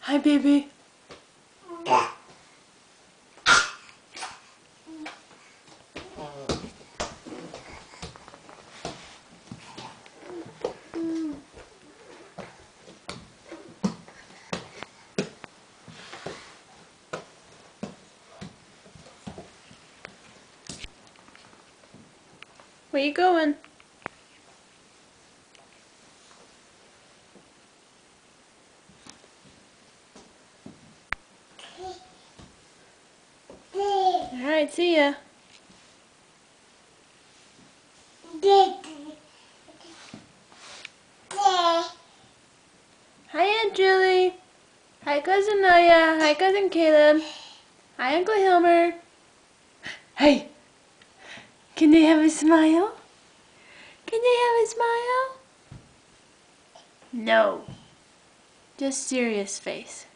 Hi, baby. Where you going? Alright, see ya. Hi, Aunt Julie. Hi, Cousin Naya. Hi, Cousin Caleb. Hi, Uncle Hilmer. Hey, can they have a smile? Can they have a smile? No. Just serious face.